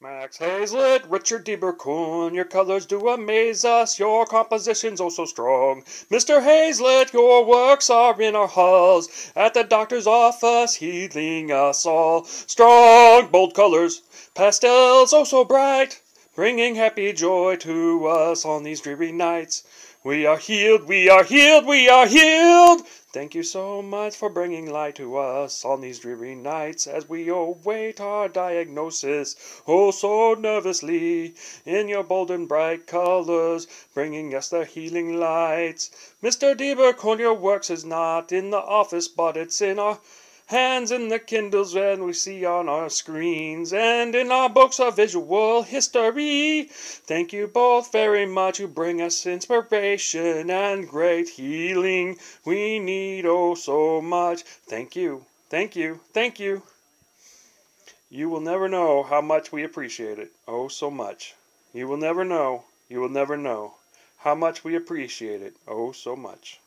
Max Hayslett, Richard Dieberkorn, your colors do amaze us, your composition's oh so strong. Mr. Hayslett, your works are in our halls, at the doctor's office, healing us all. Strong, bold colors, pastels oh so bright, bringing happy joy to us on these dreary nights. We are healed, we are healed, we are healed! Thank you so much for bringing light to us on these dreary nights as we await our diagnosis. Oh, so nervously, in your bold and bright colors, bringing us the healing lights. Mr. Dieberkorn, your works is not in the office, but it's in our hands in the Kindles and we see on our screens and in our books of visual history. Thank you both very much. You bring us inspiration and great healing. We need oh so much. Thank you, thank you, thank you. You will never know how much we appreciate it. Oh, so much. You will never know, you will never know how much we appreciate it. Oh, so much.